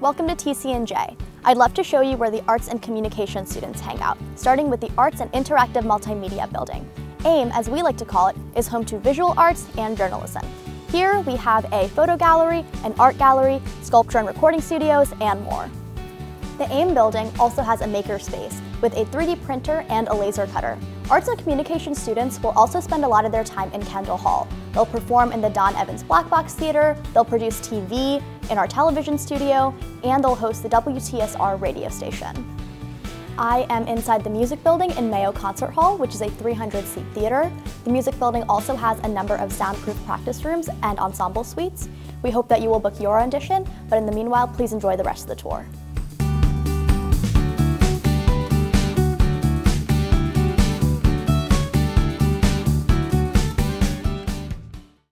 Welcome to TCNJ. I'd love to show you where the arts and communication students hang out, starting with the Arts and Interactive Multimedia Building. AIM, as we like to call it, is home to visual arts and journalism. Here we have a photo gallery, an art gallery, sculpture and recording studios, and more. The AIM building also has a maker space with a 3D printer and a laser cutter. Arts and communication students will also spend a lot of their time in Kendall Hall. They'll perform in the Don Evans Black Box Theater, they'll produce TV in our television studio, and they'll host the WTSR radio station. I am inside the music building in Mayo Concert Hall, which is a 300-seat theater. The music building also has a number of soundproof practice rooms and ensemble suites. We hope that you will book your audition, but in the meanwhile, please enjoy the rest of the tour.